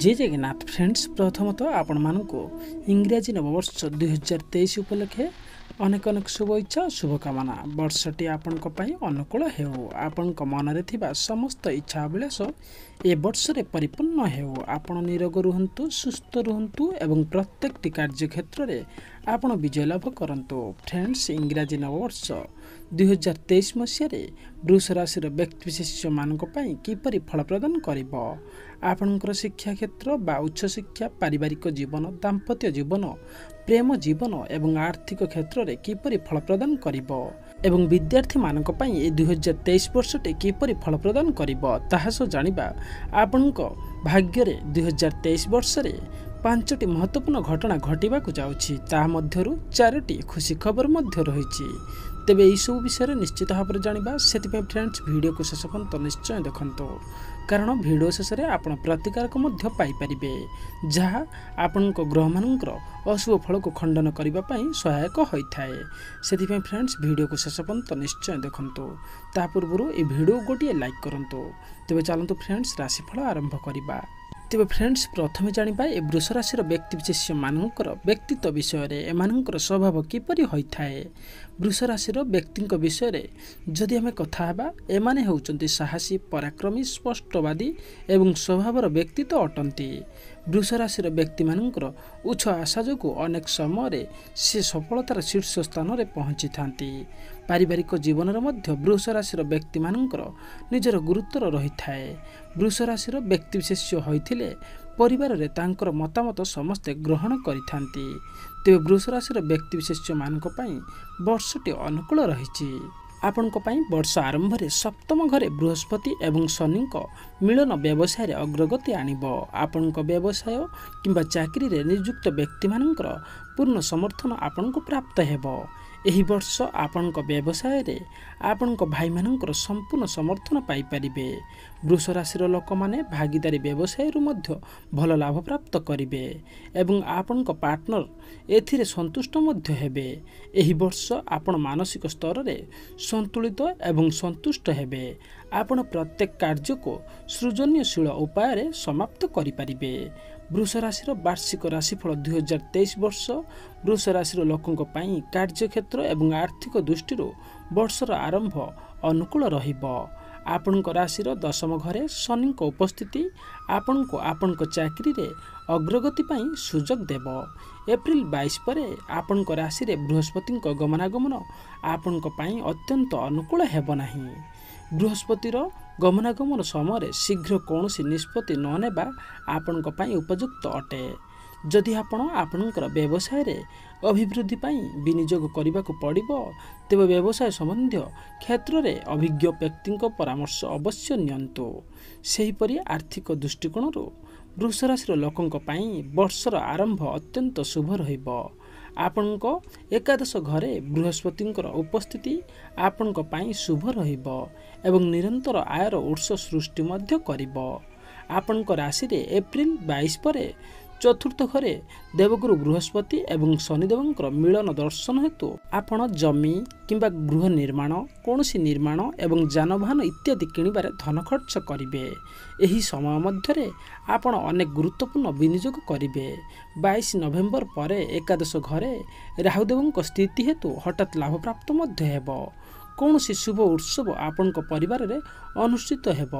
ଜୟ Jagannath friends ପ୍ରଥମତଃ ଆପଣମାନଙ୍କୁ ଇଂରାଜୀ ନବବର୍ଷ ଦୁଇହଜାର ତେଇଶ ଉପଲକ୍ଷେ ଅନେକ ଅନେକ ଶୁଭଇଚ୍ଛା ଓ ଶୁଭକାମନା ବର୍ଷଟି ଆପଣଙ୍କ ପାଇଁ ଅନୁକୂଳ ହେଉ। ଆପଣଙ୍କ ମନରେ ଥିବା ସମସ୍ତ ଇଚ୍ଛା ଅଭିଳାଷ ଏ ବର୍ଷରେ ପରିପୂର୍ଣ୍ଣ ହେଉ। ଆପଣ ନିରୋଗ ରୁହନ୍ତୁ ସୁସ୍ଥ ରୁହନ୍ତୁ ଏବଂ ପ୍ରତ୍ୟେକଟି କାର୍ଯ୍ୟକ୍ଷେତ୍ରରେ ଆପଣ ବିଜୟ ଲାଭ କରନ୍ତୁ। ଫ୍ରେଣ୍ଡସ୍ ଇଂରାଜୀ ନବବର୍ଷ ଦୁଇହଜାର ତେଇଶ ମସିହାରେ ବୃଷ ରାଶିର ବ୍ୟକ୍ତିବିଶେଷମାନଙ୍କ ପାଇଁ କିପରି ଫଳ ପ୍ରଦାନ କରିବ? ଆପଣଙ୍କର ଶିକ୍ଷା କ୍ଷେତ୍ର ବା ଉଚ୍ଚଶିକ୍ଷା ପାରିବାରିକ ଜୀବନ ଦାମ୍ପତ୍ୟ ଜୀବନ ପ୍ରେମ ଜୀବନ ଏବଂ ଆର୍ଥିକ କ୍ଷେତ୍ରରେ କିପରି ଫଳ ପ୍ରଦାନ କରିବ ଏବଂ ବିଦ୍ୟାର୍ଥୀମାନଙ୍କ ପାଇଁ ଏ ଦୁଇହଜାର ତେଇଶ ବର୍ଷଟି କିପରି ଫଳ ପ୍ରଦାନ କରିବ ତାହା ସହ ଜାଣିବା ଆପଣଙ୍କ ଭାଗ୍ୟରେ ଦୁଇହଜାର ତେଇଶ ବର୍ଷରେ ପାଞ୍ଚଟି ମହତ୍ତ୍ୱପୂର୍ଣ୍ଣ ଘଟଣା ଘଟିବାକୁ ଯାଉଛି। ତାହା ମଧ୍ୟରୁ ଚାରୋଟି ଖୁସି ଖବର ମଧ୍ୟ ରହିଛି। ତେବେ ଏହିସବୁ ବିଷୟରେ ନିଶ୍ଚିତ ଭାବରେ ଜାଣିବା। ସେଥିପାଇଁ ଫ୍ରେଣ୍ଡସ୍ ଭିଡ଼ିଓକୁ ଶେଷ ପର୍ଯ୍ୟନ୍ତ ନିଶ୍ଚୟ ଦେଖନ୍ତୁ। କାରଣ ଭିଡ଼ିଓ ଶେଷରେ ଆପଣ ପ୍ରତିକାରକ ମଧ୍ୟ ପାଇପାରିବେ ଯାହା ଆପଣଙ୍କ ଗ୍ରହମାନଙ୍କର ଅଶୁଭ ଫଳକୁ ଖଣ୍ଡନ କରିବା ପାଇଁ ସହାୟକ ହୋଇଥାଏ। ସେଥିପାଇଁ ଫ୍ରେଣ୍ଡସ୍ ଭିଡ଼ିଓକୁ ଶେଷ ପର୍ଯ୍ୟନ୍ତ ନିଶ୍ଚୟ ଦେଖନ୍ତୁ। ତା ପୂର୍ବରୁ ଏହି ଭିଡ଼ିଓ ଗୋଟିଏ ଲାଇକ୍ କରନ୍ତୁ। ତେବେ ଚାଲନ୍ତୁ ଫ୍ରେଣ୍ଡସ୍ ରାଶିଫଳ ଆରମ୍ଭ କରିବା। ତେବେ ଫ୍ରେଣ୍ଡସ୍ ପ୍ରଥମେ ଜାଣିବା ଏ ବୃଷ ରାଶିର ବ୍ୟକ୍ତିବିଶେଷମାନଙ୍କର ବ୍ୟକ୍ତିତ୍ୱ ବିଷୟରେ ଏମାନଙ୍କର ସ୍ୱଭାବ କିପରି ହୋଇଥାଏ? ବୃଷ ରାଶିର ବ୍ୟକ୍ତିଙ୍କ ବିଷୟରେ ଯଦି ଆମେ କଥା ହେବା ଏମାନେ ହେଉଛନ୍ତି ସାହସୀ ପରାକ୍ରମୀ ସ୍ପଷ୍ଟବାଦୀ ଏବଂ ସ୍ୱଭାବର ବ୍ୟକ୍ତିତ୍ୱ ଅଟନ୍ତି। ବୃଷ ରାଶିର ବ୍ୟକ୍ତିମାନଙ୍କର ଉଚ୍ଚ ଆଶା ଯୋଗୁଁ ଅନେକ ସମୟରେ ସେ ସଫଳତାର ଶୀର୍ଷ ସ୍ଥାନରେ ପହଞ୍ଚିଥାନ୍ତି। ପାରିବାରିକ ଜୀବନରେ ମଧ୍ୟ ବୃଷ ରାଶିର ବ୍ୟକ୍ତିମାନଙ୍କର ନିଜର ଗୁରୁତ୍ୱର ରହିଥାଏ। ବୃଷ ରାଶିର ବ୍ୟକ୍ତିବିଶେଷ ହୋଇଥିଲେ ପରିବାରରେ ତାଙ୍କର ମତାମତ ସମସ୍ତେ ଗ୍ରହଣ କରିଥାନ୍ତି। ତେବେ ବୃଷ ରାଶିର ବ୍ୟକ୍ତିବିଶେଷମାନଙ୍କ ପାଇଁ ବର୍ଷଟି ଅନୁକୂଳ ରହିଛି। ଆପଣଙ୍କ ପାଇଁ ବର୍ଷ ଆରମ୍ଭରେ ସପ୍ତମ ଘରେ ବୃହସ୍ପତି ଏବଂ ଶନିଙ୍କ ମିଳନ ବ୍ୟବସାୟରେ ଅଗ୍ରଗତି ଆଣିବ। ଆପଣଙ୍କ ବ୍ୟବସାୟ କିମ୍ବା ଚାକିରିରେ ନିଯୁକ୍ତ ବ୍ୟକ୍ତିମାନଙ୍କର ପୂର୍ଣ୍ଣ ସମର୍ଥନ ଆପଣଙ୍କୁ ପ୍ରାପ୍ତ ହେବ। ଏହି ବର୍ଷ ଆପଣଙ୍କ ବ୍ୟବସାୟରେ ଆପଣଙ୍କ ଭାଇମାନଙ୍କର ସମ୍ପୂର୍ଣ୍ଣ ସମର୍ଥନ ପାଇପାରିବେ। ବୃଷ ରାଶିର ଲୋକମାନେ ଭାଗିଦାରୀ ବ୍ୟବସାୟରୁ ମଧ୍ୟ ଭଲ ଲାଭ ପ୍ରାପ୍ତ କରିବେ ଏବଂ ଆପଣଙ୍କ ପାର୍ଟନର ଏଥିରେ ସନ୍ତୁଷ୍ଟ ମଧ୍ୟ ହେବେ। ଏହି ବର୍ଷ ଆପଣ ମାନସିକ ସ୍ତରରେ ସନ୍ତୁଳିତ ଏବଂ ସନ୍ତୁଷ୍ଟ ହେବେ। ଆପଣ ପ୍ରତ୍ୟେକ କାର୍ଯ୍ୟକୁ ସୃଜନଶୀଳ ଉପାୟରେ ସମାପ୍ତ କରିପାରିବେ। ବୃଷ ରାଶିର ବାର୍ଷିକ ରାଶିଫଳ ଦୁଇହଜାର ତେଇଶ ବର୍ଷ ବୃଷ ରାଶିର ଲୋକଙ୍କ ପାଇଁ କାର୍ଯ୍ୟକ୍ଷେତ୍ର ଏବଂ ଆର୍ଥିକ ଦୃଷ୍ଟିରୁ ବର୍ଷର ଆରମ୍ଭ ଅନୁକୂଳ ରହିବ। ଆପଣଙ୍କ ରାଶିର ଦଶମ ଘରେ ଶନିଙ୍କ ଉପସ୍ଥିତି ଆପଣଙ୍କୁ ଆପଣଙ୍କ ଚାକିରିରେ ଅଗ୍ରଗତି ପାଇଁ ସୁଯୋଗ ଦେବ। ଏପ୍ରିଲ ବାଇଶ ପରେ ଆପଣଙ୍କ ରାଶିରେ ବୃହସ୍ପତିଙ୍କ ଗମନାଗମନ ଆପଣଙ୍କ ପାଇଁ ଅତ୍ୟନ୍ତ ଅନୁକୂଳ ହେବ ନାହିଁ। ବୃହସ୍ପତିର ଗମନାଗମନ ସମୟରେ ଶୀଘ୍ର କୌଣସି ନିଷ୍ପତ୍ତି ନ ନେବା ଆପଣଙ୍କ ପାଇଁ ଉପଯୁକ୍ତ ଅଟେ। ଯଦି ଆପଣ ଆପଣଙ୍କର ବ୍ୟବସାୟରେ ଅଭିବୃଦ୍ଧି ପାଇଁ ବିନିଯୋଗ କରିବାକୁ ପଡ଼ିବ ତେବେ ବ୍ୟବସାୟ ସମ୍ବନ୍ଧୀୟ କ୍ଷେତ୍ରରେ ଅଭିଜ୍ଞ ବ୍ୟକ୍ତିଙ୍କ ପରାମର୍ଶ ଅବଶ୍ୟ ନିଅନ୍ତୁ। ସେହିପରି ଆର୍ଥିକ ଦୃଷ୍ଟିକୋଣରୁ ବୃଷ ରାଶିର ଲୋକଙ୍କ ପାଇଁ ବର୍ଷର ଆରମ୍ଭ ଅତ୍ୟନ୍ତ ଶୁଭ ରହିବ। ଆପଣଙ୍କ ଏକାଦଶ ଘରେ ବୃହସ୍ପତିଙ୍କର ଉପସ୍ଥିତି ଆପଣଙ୍କ ପାଇଁ ଶୁଭ ରହିବ ଏବଂ ନିରନ୍ତର ଆୟର ଉତ୍ସ ସୃଷ୍ଟି ମଧ୍ୟ କରିବ। ଆପଣଙ୍କ ରାଶିରେ ଏପ୍ରିଲ ବାଇଶ ପରେ ଚତୁର୍ଥ ଘରେ ଦେବଗୁରୁ ବୃହସ୍ପତି ଏବଂ ଶନିଦେବଙ୍କର ମିଳନ ଦର୍ଶନ ହେତୁ ଆପଣ ଜମି କିମ୍ବା ଗୃହ ନିର୍ମାଣ କୌଣସି ନିର୍ମାଣ ଏବଂ ଯାନବାହନ ଇତ୍ୟାଦି କିଣିବାରେ ଧନ ଖର୍ଚ୍ଚ କରିବେ। ଏହି ସମୟ ମଧ୍ୟରେ ଆପଣ ଅନେକ ଗୁରୁତ୍ୱପୂର୍ଣ୍ଣ ବିନିଯୋଗ କରିବେ। ବାଇଶ ନଭେମ୍ବର ପରେ ଏକାଦଶ ଘରେ ରାହୁଦେବଙ୍କ ସ୍ଥିତି ହେତୁ ହଠାତ୍ ଲାଭପ୍ରାପ୍ତ ମଧ୍ୟ ହେବ। କୌଣସି ଶୁଭ ଉତ୍ସବ ଆପଣଙ୍କ ପରିବାରରେ ଅନୁଷ୍ଠିତ ହେବ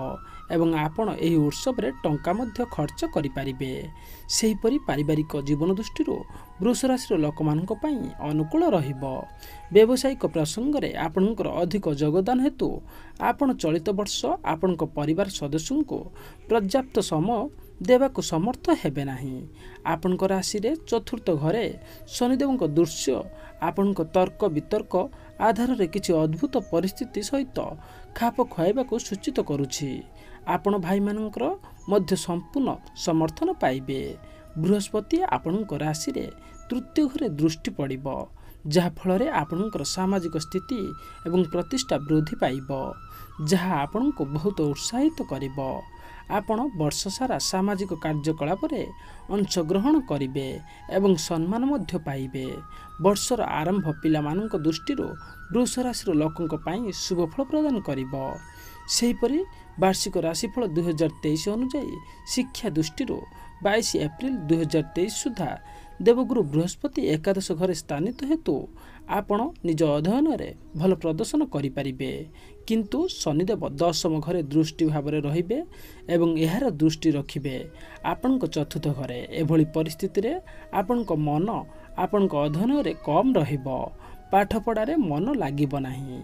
ଏବଂ ଆପଣ ଏହି ଉତ୍ସବରେ ଟଙ୍କା ମଧ୍ୟ ଖର୍ଚ୍ଚ କରିପାରିବେ। ସେହିପରି ପାରିବାରିକ ଜୀବନ ଦୃଷ୍ଟିରୁ ବୃଷ ରାଶିର ଲୋକମାନଙ୍କ ପାଇଁ ଅନୁକୂଳ ରହିବ। ବ୍ୟବସାୟିକ ପ୍ରସଙ୍ଗରେ ଆପଣଙ୍କର ଅଧିକ ଯୋଗଦାନ ହେତୁ ଆପଣ ଚଳିତ ବର୍ଷ ଆପଣଙ୍କ ପରିବାର ସଦସ୍ୟଙ୍କୁ ପର୍ଯ୍ୟାପ୍ତ ସମୟ ଦେବାକୁ ସମର୍ଥ ହେବେ ନାହିଁ। ଆପଣଙ୍କ ରାଶିରେ ଚତୁର୍ଥ ଘରେ ଶନିଦେବଙ୍କ ଦୃଶ୍ୟ ଆପଣଙ୍କ ତର୍କ ବିତର୍କ ଆଧାରରେ କିଛି ଅଦ୍ଭୁତ ପରିସ୍ଥିତି ସହିତ ଖାପ ଖୁଆଇବାକୁ ସୂଚିତ କରୁଛି। ଆପଣ ଭାଇମାନଙ୍କର ମଧ୍ୟ ସମ୍ପୂର୍ଣ୍ଣ ସମର୍ଥନ ପାଇବେ। ବୃହସ୍ପତି ଆପଣଙ୍କ ରାଶିରେ ତୃତୀୟ ଘରେ ଦୃଷ୍ଟି ପଡ଼ିବ ଯାହାଫଳରେ ଆପଣଙ୍କର ସାମାଜିକ ସ୍ଥିତି ଏବଂ ପ୍ରତିଷ୍ଠା ବୃଦ୍ଧି ପାଇବ ଯାହା ଆପଣଙ୍କୁ ବହୁତ ଉତ୍ସାହିତ କରିବ। ଆପଣ ବର୍ଷ ସାରା ସାମାଜିକ କାର୍ଯ୍ୟକଳାପରେ ଅଂଶଗ୍ରହଣ କରିବେ ଏବଂ ସମ୍ମାନ ମଧ୍ୟ ପାଇବେ। ବର୍ଷର ଆରମ୍ଭ ପିଲାମାନଙ୍କ ଦୃଷ୍ଟିରୁ ବୃଷ ରାଶିର ଲୋକଙ୍କ ପାଇଁ ଶୁଭଫଳ ପ୍ରଦାନ କରିବ। ସେହିପରି ବାର୍ଷିକ ରାଶିଫଳ ଦୁଇହଜାର ତେଇଶ ଅନୁଯାୟୀ ଶିକ୍ଷା ଦୃଷ୍ଟିରୁ ବାଇଶ ଏପ୍ରିଲ ଦୁଇହଜାର ତେଇଶ ସୁଦ୍ଧା ଦେବଗୁରୁ ବୃହସ୍ପତି ଏକାଦଶ ଘରେ ସ୍ଥାନିତ ହେତୁ ଆପଣ ନିଜ ଅଧ୍ୟୟନରେ ଭଲ ପ୍ରଦର୍ଶନ କରିପାରିବେ। କିନ୍ତୁ ଶନିଦେବ ଦଶମ ଘରେ ଦୃଷ୍ଟି ଭାବରେ ରହିବେ ଏବଂ ଏହାର ଦୃଷ୍ଟି ରଖିବେ ଆପଣଙ୍କ ଚତୁର୍ଥ ଘରେ। ଏଭଳି ପରିସ୍ଥିତିରେ ଆପଣଙ୍କ ମନ ଆପଣଙ୍କ ଅଧ୍ୟୟନରେ କମ୍ ରହିବ। ପାଠପଢ଼ାରେ ମନ ଲାଗିବ ନାହିଁ।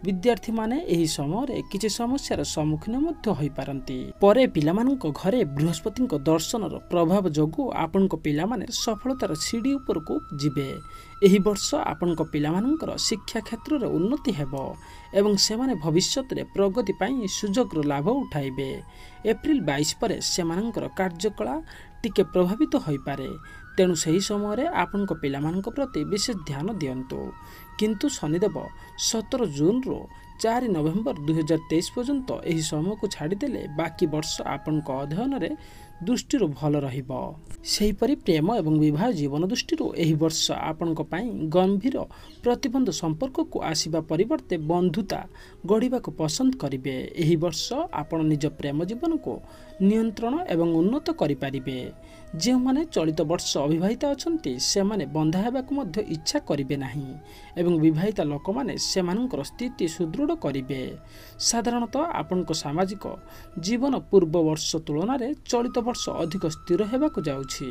ବିଦ୍ୟାର୍ଥୀମାନେ ଏହି ସମୟରେ କିଛି ସମସ୍ୟାର ସମ୍ମୁଖୀନ ମଧ୍ୟ ହୋଇପାରନ୍ତି ପରେ ପିଲାମାନଙ୍କ ଘରେ ବୃହସ୍ପତିଙ୍କ ଦର୍ଶନର ପ୍ରଭାବ ଯୋଗୁଁ ଆପଣଙ୍କ ପିଲାମାନେ ସଫଳତାର ସିଡ଼ି ଉପରକୁ ଯିବେ ଏହି ବର୍ଷ ଆପଣଙ୍କ ପିଲାମାନଙ୍କର ଶିକ୍ଷା କ୍ଷେତ୍ରରେ ଉନ୍ନତି ହେବ ଏବଂ ସେମାନେ ଭବିଷ୍ୟତରେ ପ୍ରଗତି ପାଇଁ ସୁଯୋଗର ଲାଭ ଉଠାଇବେ ଏପ୍ରିଲ ବାଇଶ ପରେ ସେମାନଙ୍କର କାର୍ଯ୍ୟକଳା ଟିକେ ପ୍ରଭାବିତ ହୋଇପାରେ ତେଣୁ ସେହି ସମୟରେ ଆପଣଙ୍କ ପିଲାମାନଙ୍କ ପ୍ରତି ବିଶେଷ ଧ୍ୟାନ ଦିଅନ୍ତୁ କିନ୍ତୁ ଶନିଦେବ ସତର ଜୁନରୁ ଚାରି ନଭେମ୍ବର ଦୁଇହଜାର ତେଇଶ ପର୍ଯ୍ୟନ୍ତ ଏହି ସମୟକୁ ଛାଡ଼ିଦେଲେ ବାକି ବର୍ଷ ଆପଣଙ୍କ ଅଧ୍ୟୟନରେ ଦୃଷ୍ଟିରୁ ଭଲ ରହିବ। ସେହିପରି ପ୍ରେମ ଏବଂ ବିବାହ ଜୀବନ ଦୃଷ୍ଟିରୁ ଏହି ବର୍ଷ ଆପଣଙ୍କ ପାଇଁ ଗମ୍ଭୀର ପ୍ରତିବନ୍ଧ ସମ୍ପର୍କକୁ ଆସିବା ପରିବର୍ତ୍ତେ ବନ୍ଧୁତା ଗଢ଼ିବାକୁ ପସନ୍ଦ କରିବେ। ଏହି ବର୍ଷ ଆପଣ ନିଜ ପ୍ରେମ ଜୀବନକୁ ନିୟନ୍ତ୍ରଣ ଏବଂ ଉନ୍ନତ କରିପାରିବେ। ଯେଉଁମାନେ ଚଳିତ ବର୍ଷ ଅବିବାହିତା ଅଛନ୍ତି ସେମାନେ ବନ୍ଧା ହେବାକୁ ମଧ୍ୟ ଇଚ୍ଛା କରିବେ ନାହିଁ ଏବଂ ବିବାହିତା ଲୋକମାନେ ସେମାନଙ୍କର ସ୍ଥିତି ସୁଦୃଢ଼ କରିବେ। ସାଧାରଣତଃ ଆପଣଙ୍କ ସାମାଜିକ ଜୀବନ ପୂର୍ବ ବର୍ଷ ତୁଳନାରେ ଚଳିତ ବର୍ଷ ଅଧିକ ସ୍ଥିର ହେବାକୁ ଯାଉଛି।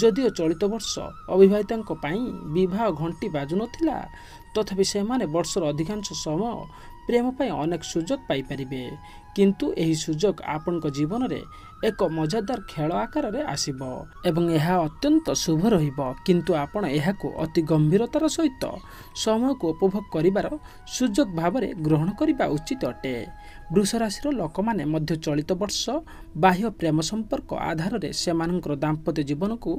ଯଦିଓ ଚଳିତ ବର୍ଷ ଅବିବାହିତାଙ୍କ ପାଇଁ ବିବାହ ଘଣ୍ଟି ବାଜୁନଥିଲା ତଥାପି ସେମାନେ ବର୍ଷର ଅଧିକାଂଶ ସମୟ ପ୍ରେମ ପାଇଁ ଅନେକ ସୁଯୋଗ ପାଇପାରିବେ। କିନ୍ତୁ ଏହି ସୁଯୋଗ ଆପଣଙ୍କ ଜୀବନରେ ଏକ ମଜାଦାର ଖେଳ ଆକାରରେ ଆସିବ ଏବଂ ଏହା ଅତ୍ୟନ୍ତ ଶୁଭ ରହିବ। କିନ୍ତୁ ଆପଣ ଏହାକୁ ଅତି ଗମ୍ଭୀରତାର ସହିତ ସମୟକୁ ଉପଭୋଗ କରିବାର ସୁଯୋଗ ଭାବରେ ଗ୍ରହଣ କରିବା ଉଚିତ ଅଟେ। ବୃଷ ରାଶିର ଲୋକମାନେ ମଧ୍ୟ ଚଳିତ ବର୍ଷ ବାହ୍ୟ ପ୍ରେମ ସମ୍ପର୍କ ଆଧାରରେ ସେମାନଙ୍କର ଦାମ୍ପତ୍ୟ ଜୀବନକୁ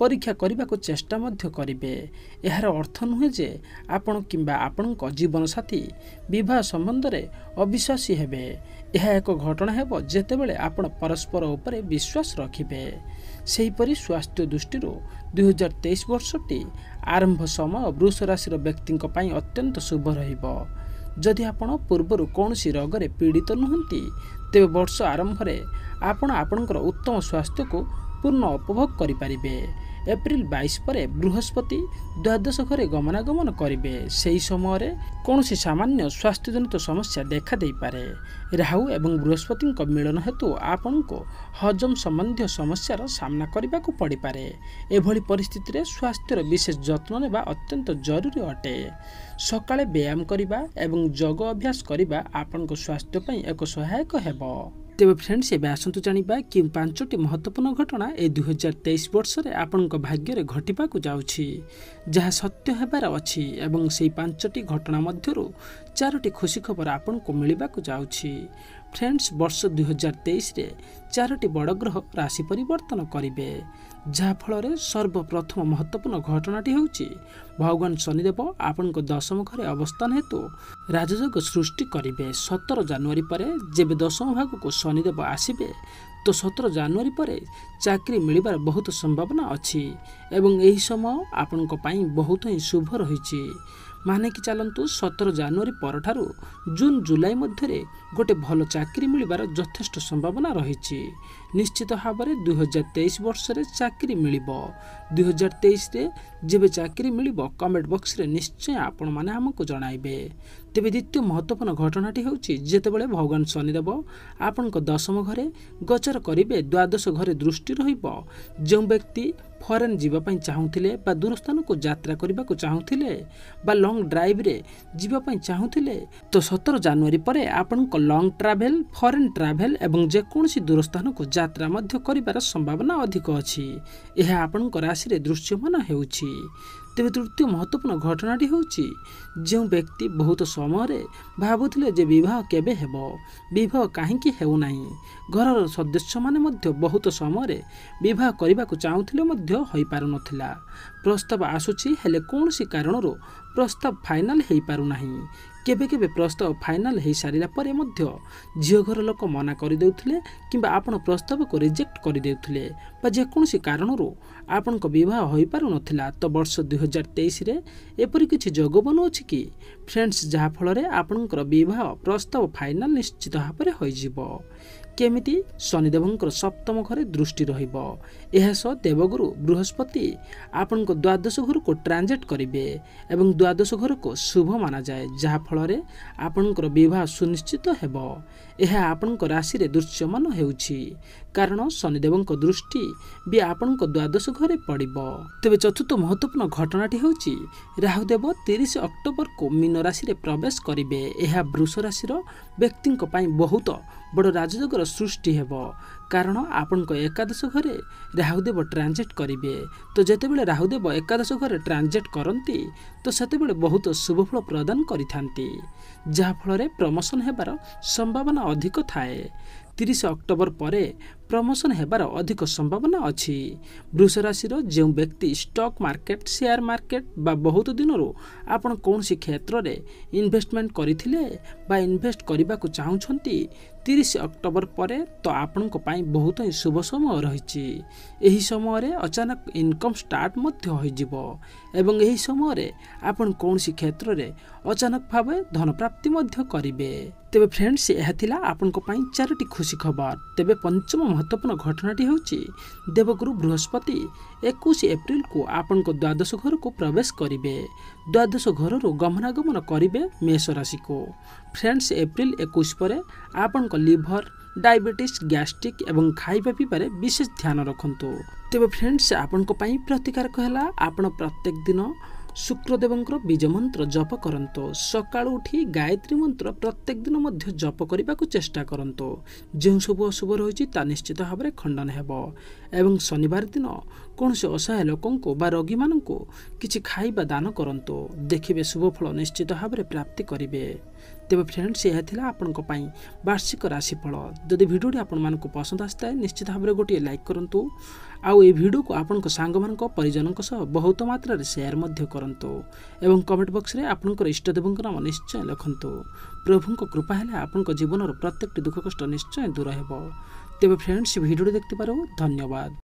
ପରୀକ୍ଷା କରିବାକୁ ଚେଷ୍ଟା ମଧ୍ୟ କରିବେ। ଏହାର ଅର୍ଥ ନୁହେଁ ଯେ ଆପଣ କିମ୍ବା ଆପଣଙ୍କ ଜୀବନସାଥୀ ବିବାହ ସମ୍ବନ୍ଧରେ ଅବିଶ୍ୱାସୀ ହେବେ। ଏହା ଏକ ଘଟଣା ହେବ ଯେତେବେଳେ ଆପଣ ପରସ୍ପର ଉପରେ ବିଶ୍ୱାସ ରଖିବେ। ସେହିପରି ସ୍ୱାସ୍ଥ୍ୟ ଦୃଷ୍ଟିରୁ ଦୁଇହଜାର ତେଇଶ ବର୍ଷଟି ଆରମ୍ଭ ସମୟ ବୃଷ ରାଶିର ବ୍ୟକ୍ତିଙ୍କ ପାଇଁ ଅତ୍ୟନ୍ତ ଶୁଭ ରହିବ। ଯଦି ଆପଣ ପୂର୍ବରୁ କୌଣସି ରୋଗରେ ପୀଡ଼ିତ ନୁହନ୍ତି ତେବେ ବର୍ଷ ଆରମ୍ଭରେ ଆପଣ ଆପଣଙ୍କର ଉତ୍ତମ ସ୍ୱାସ୍ଥ୍ୟକୁ ପୂର୍ଣ୍ଣ ଉପଭୋଗ କରିପାରିବେ। ଏପ୍ରିଲ ବାଇଶ ପରେ ବୃହସ୍ପତି ଦ୍ୱାଦଶ ଘରେ ଗମନାଗମନ କରିବେ ସେହି ସମୟରେ କୌଣସି ସାମାନ୍ୟ ସ୍ୱାସ୍ଥ୍ୟଜନିତ ସମସ୍ୟା ଦେଖାଦେଇପାରେ ରାହୁ ଏବଂ ବୃହସ୍ପତିଙ୍କ ମିଳନ ହେତୁ ଆପଣଙ୍କୁ ହଜମ ସମ୍ବନ୍ଧୀୟ ସମସ୍ୟାର ସାମ୍ନା କରିବାକୁ ପଡ଼ିପାରେ। ଏଭଳି ପରିସ୍ଥିତିରେ ସ୍ୱାସ୍ଥ୍ୟର ବିଶେଷ ଯତ୍ନ ନେବା ଅତ୍ୟନ୍ତ ଜରୁରୀ ଅଟେ। ସକାଳେ ବ୍ୟାୟାମ କରିବା ଏବଂ ଯୋଗ ଅଭ୍ୟାସ କରିବା ଆପଣଙ୍କ ସ୍ୱାସ୍ଥ୍ୟ ପାଇଁ ଏକ ସହାୟକ ହେବ। ତେବେ ଫ୍ରେଣ୍ଡସ୍ ଏବେ ଆସନ୍ତୁ ଜାଣିବା କେଉଁ ପାଞ୍ଚଟି ମହତ୍ତ୍ୱପୂର୍ଣ୍ଣ ଘଟଣା ଏହି ଦୁଇହଜାର ତେଇଶ ବର୍ଷରେ ଆପଣଙ୍କ ଭାଗ୍ୟରେ ଘଟିବାକୁ ଯାଉଛି। ଯାହା ସତ୍ୟ ହେବାର ଅଛି ଏବଂ ସେହି ପାଞ୍ଚଟି ଘଟଣା ମଧ୍ୟରୁ ଚାରୋଟି ଖୁସି ଖବର ଆପଣଙ୍କୁ ମିଳିବାକୁ ଯାଉଛି। ଫ୍ରେଣ୍ଡସ୍ ବର୍ଷ ଦୁଇହଜାର ତେଇଶରେ ଚାରୋଟି ବଡ଼ ଗ୍ରହ ରାଶି ପରିବର୍ତ୍ତନ କରିବେ। ଯାହାଫଳରେ ସର୍ବପ୍ରଥମ ମହତ୍ତ୍ୱପୂର୍ଣ୍ଣ ଘଟଣାଟି ହେଉଛି ଭଗବାନ ଶନିଦେବ ଆପଣଙ୍କ ଦଶମ ଘରେ ଅବସ୍ଥାନ ହେତୁ ରାଜଯୋଗ ସୃଷ୍ଟି କରିବେ। ସତର ଜାନୁଆରୀ ପରେ ଯେବେ ଦଶମ ଭାଗକୁ ଶନିଦେବ ଆସିବେ ତ ସତର ଜାନୁଆରୀ ପରେ ଚାକିରି ମିଳିବାର ବହୁତ ସମ୍ଭାବନା ଅଛି ଏବଂ ଏହି ସମୟ ଆପଣଙ୍କ ପାଇଁ ବହୁତ ହିଁ ଶୁଭ ରହିଛି। ମାନିକି ଚାଲନ୍ତୁ ସତର ଜାନୁଆରୀ ପରଠାରୁ ଜୁନ୍ ଜୁଲାଇ ମଧ୍ୟରେ ଗୋଟେ ଭଲ ଚାକିରି ମିଳିବାର ଯଥେଷ୍ଟ ସମ୍ଭାବନା ରହିଛି। ନିଶ୍ଚିତ ଭାବରେ ଦୁଇହଜାର ତେଇଶ ବର୍ଷରେ ଚାକିରି ମିଳିବ। ଦୁଇହଜାର ତେଇଶରେ ଯେବେ ଚାକିରି ମିଳିବ କମେଣ୍ଟ ବକ୍ସରେ ନିଶ୍ଚୟ ଆପଣମାନେ ଆମକୁ ଜଣାଇବେ। ତେବେ ଦ୍ୱିତୀୟ ମହତ୍ତ୍ୱପୂର୍ଣ୍ଣ ଘଟଣାଟି ହେଉଛି ଯେତେବେଳେ ଭଗବାନ ଶନିଦେବ ଆପଣଙ୍କ ଦଶମ ଘରେ ଗୋଚର କରିବେ ଦ୍ୱାଦଶ ଘରେ ଦୃଷ୍ଟି ରହିବ। ଯେଉଁ ବ୍ୟକ୍ତି ଫରେନ୍ ଯିବା ପାଇଁ ଚାହୁଁଥିଲେ ବା ଦୂର ସ୍ଥାନକୁ ଯାତ୍ରା କରିବାକୁ ଚାହୁଁଥିଲେ ବା ଲଙ୍ଗ ଡ୍ରାଇଭ୍ରେ ଯିବା ପାଇଁ ଚାହୁଁଥିଲେ ତ ସତର ଜାନୁଆରୀ ପରେ ଆପଣଙ୍କ ଲଙ୍ଗ ଟ୍ରାଭେଲ୍ ଫରେନ୍ ଟ୍ରାଭେଲ୍ ଏବଂ ଯେକୌଣସି ଦୂର ସ୍ଥାନକୁ ଯାତ୍ରା ମଧ୍ୟ କରିବାର ସମ୍ଭାବନା ଅଧିକ ଅଛି। ଏହା ଆପଣଙ୍କ ରାଶିରେ ଦୃଶ୍ୟମାନ ହେଉଛି। ତେବେ ତୃତୀୟ ମହତ୍ତ୍ୱପୂର୍ଣ୍ଣ ଘଟଣାଟି ହେଉଛି ଯେଉଁ ବ୍ୟକ୍ତି ବହୁତ ସମୟରେ ଭାବୁଥିଲେ ଯେ ବିବାହ କେବେ ହେବ ବିବାହ କାହିଁକି ହେଉନାହିଁ ଘରର ସଦସ୍ୟମାନେ ମଧ୍ୟ ବହୁତ ସମୟରେ ବିବାହ କରିବାକୁ ଚାହୁଁଥିଲେ ମଧ୍ୟ ହୋଇପାରୁନଥିଲା। ପ୍ରସ୍ତାବ ଆସୁଛି ହେଲେ କୌଣସି କାରଣରୁ ପ୍ରସ୍ତାବ ଫାଇନାଲ୍ ହୋଇପାରୁନାହିଁ। କେବେ କେବେ ପ୍ରସ୍ତାବ ଫାଇନାଲ୍ ହୋଇସାରିଲା ପରେ ମଧ୍ୟ ଝିଅ ଘର ଲୋକ ମନା କରିଦେଉଥିଲେ କିମ୍ବା ଆପଣ ପ୍ରସ୍ତାବକୁ ରିଜେକ୍ଟ କରିଦେଉଥିଲେ ବା ଯେକୌଣସି କାରଣରୁ ଆପଣଙ୍କ ବିବାହ ହୋଇପାରୁନଥିଲା ତ ବର୍ଷ ଦୁଇହଜାର ତେଇଶରେ ଏପରି କିଛି ଯୋଗ ବନୁଅଛି କି? ଫ୍ରେଣ୍ଡସ୍ ଯାହାଫଳରେ ଆପଣଙ୍କର ବିବାହ ପ୍ରସ୍ତାବ ଫାଇନାଲ୍ ନିଶ୍ଚିତ ଭାବରେ ହୋଇଯିବ। କେମିତି? ଶନିଦେବଙ୍କର ସପ୍ତମ ଘରେ ଦୃଷ୍ଟି ରହିବ। ଏହା ସହ ଦେବଗୁରୁ ବୃହସ୍ପତି ଆପଣଙ୍କ ଦ୍ୱାଦଶ ଘରକୁ ଟ୍ରାଞ୍ଜେକ୍ଟ କରିବେ ଏବଂ ଦ୍ୱାଦଶ ଘରକୁ ଶୁଭ ମାନାଯାଏ ଯାହାଫଳରେ ଆପଣଙ୍କର ବିବାହ ସୁନିଶ୍ଚିତ ହେବ। ଏହା ଆପଣଙ୍କ ରାଶିରେ ଦୃଶ୍ୟମାନ ହେଉଛି। କାରଣ ଶନିଦେବଙ୍କ ଦୃଷ୍ଟି ବି ଆପଣଙ୍କ ଦ୍ୱାଦଶ ଘରେ ପଡ଼ିବ। ତେବେ ଚତୁର୍ଥ ମହତ୍ତ୍ୱପୂର୍ଣ୍ଣ ଘଟଣାଟି ହେଉଛି ରାହୁଦେବ ତିରିଶ ଅକ୍ଟୋବରକୁ ମୀନ ରାଶିରେ ପ୍ରବେଶ କରିବେ। ଏହା ବୃଷ ରାଶିର ବ୍ୟକ୍ତିଙ୍କ ପାଇଁ ବହୁତ ବଡ଼ ରାଜଯୋଗର ସୃଷ୍ଟି ହେବ। କାରଣ ଆପଣଙ୍କ ଏକାଦଶ ଘରେ ରାହୁଦେବ ଟ୍ରାଞ୍ଜେକ୍ଟ କରିବେ। ତ ଯେତେବେଳେ ରାହୁଦେବ ଏକାଦଶ ଘରେ ଟ୍ରାଞ୍ଜେକ୍ଟ କରନ୍ତି ତ ସେତେବେଳେ ବହୁତ ଶୁଭଫଳ ପ୍ରଦାନ କରିଥାନ୍ତି। ଯାହାଫଳରେ ପ୍ରମୋସନ୍ ହେବାର ସମ୍ଭାବନା ଅଧିକ ଥାଏ। ତିରିଶ ଅକ୍ଟୋବର ପରେ ପ୍ରମୋସନ୍ ହେବାର ଅଧିକ ସମ୍ଭାବନା ଅଛି। ବୃଷ ରାଶିର ଯେଉଁ ବ୍ୟକ୍ତି ଷ୍ଟକ୍ ମାର୍କେଟ ସେୟାର ମାର୍କେଟ ବା ବହୁତ ଦିନରୁ ଆପଣ କୌଣସି କ୍ଷେତ୍ରରେ ଇନଭେଷ୍ଟମେଣ୍ଟ କରିଥିଲେ ବା ଇନଭେଷ୍ଟ କରିବାକୁ ଚାହୁଁଛନ୍ତି ତିରିଶ ଅକ୍ଟୋବର ପରେ ତ ଆପଣଙ୍କ ପାଇଁ ବହୁତ ହିଁ ଶୁଭ ସମୟ ରହିଛି। ଏହି ସମୟରେ ଅଚାନକ ଇନକମ୍ ଷ୍ଟାର୍ଟ ମଧ୍ୟ ହୋଇଯିବ ଏବଂ ଏହି ସମୟରେ ଆପଣ କୌଣସି କ୍ଷେତ୍ରରେ ଅଚାନକ ଭାବେ ଧନପ୍ରାପ୍ତି ମଧ୍ୟ କରିବେ। ତେବେ ଫ୍ରେଣ୍ଡସ୍ ଏହା ଥିଲା ଆପଣଙ୍କ ପାଇଁ ଚାରୋଟି ଖୁସି ଖବର। ତେବେ ପଞ୍ଚମ ମହତ୍ତ୍ୱପୂର୍ଣ୍ଣ ଘଟଣାଟି ହେଉଛି ଦେବଗୁରୁ ବୃହସ୍ପତି ଏକୋଇଶ ଏପ୍ରିଲକୁ ଆପଣଙ୍କ ଦ୍ୱାଦଶ ଘରକୁ ପ୍ରବେଶ କରିବେ। ଦ୍ୱାଦଶ ଘରରୁ ଗମନାଗମନ କରିବେ ମେଷ ରାଶିକୁ ଫ୍ରେଣ୍ଡସ୍ ଏପ୍ରିଲ ଏକୋଇଶ ପରେ ଆପଣଙ୍କ ଲିଭର ଡାଇବେଟିସ୍ ଗ୍ୟାଷ୍ଟ୍ରିକ୍ ଏବଂ ଖାଇବା ପିଇବାରେ ବିଶେଷ ଧ୍ୟାନ ରଖନ୍ତୁ। ତେବେ ଫ୍ରେଣ୍ଡସ୍ ଆପଣଙ୍କ ପାଇଁ ପ୍ରତିକାରକ ହେଲା ଆପଣ ପ୍ରତ୍ୟେକ ଦିନ ଶୁକ୍ରଦେବଙ୍କର ବୀଜ ମନ୍ତ୍ର ଜପ କରନ୍ତୁ ସକାଳୁ ଉଠି ଗାୟତ୍ରୀ ମନ୍ତ୍ର ପ୍ରତ୍ୟେକ ଦିନ ମଧ୍ୟ ଜପ କରିବାକୁ ଚେଷ୍ଟା କରନ୍ତୁ ଯେଉଁ ସବୁ ଅଶୁଭ ରହିଛି ତା ନିଶ୍ଚିତ ଭାବରେ ଖଣ୍ଡନ ହେବ। ଏବଂ ଶନିବାର ଦିନ କୌଣସି ଅସହାୟ ଲୋକଙ୍କୁ ବା ରୋଗୀମାନଙ୍କୁ କିଛି ଖାଇବା ଦାନ କରନ୍ତୁ। ଦେଖିବେ ଶୁଭଫଳ ନିଶ୍ଚିତ ଭାବରେ ପ୍ରାପ୍ତି କରିବେ। ତେବେ ଫ୍ରେଣ୍ଡସ୍ ଏହା ଥିଲା ଆପଣଙ୍କ ପାଇଁ ବାର୍ଷିକ ରାଶିଫଳ। ଯଦି ଭିଡ଼ିଓଟି ଆପଣମାନଙ୍କୁ ପସନ୍ଦ ଆସିଥାଏ ନିଶ୍ଚିତ ଭାବରେ ଗୋଟିଏ ଲାଇକ୍ କରନ୍ତୁ। ଆଉ ଏହି ଭିଡ଼ିଓକୁ ଆପଣଙ୍କ ସାଙ୍ଗମାନଙ୍କ ପରିଜନଙ୍କ ସହ ବହୁତ ମାତ୍ରାରେ ସେୟାର ମଧ୍ୟ କରନ୍ତୁ ଏବଂ କମେଣ୍ଟ ବକ୍ସରେ ଆପଣଙ୍କର ଇଷ୍ଟଦେବଙ୍କ ନାମ ନିଶ୍ଚୟ ଲେଖନ୍ତୁ। ପ୍ରଭୁଙ୍କ କୃପା ହେଲେ ଆପଣଙ୍କ ଜୀବନର ପ୍ରତ୍ୟେକଟି ଦୁଃଖ କଷ୍ଟ ନିଶ୍ଚୟ ଦୂର ହେବ। ତେବେ ଫ୍ରେଣ୍ଡସ୍ ଭିଡ଼ିଓଟି ଦେଖିଥିବାରୁ ଧନ୍ୟବାଦ।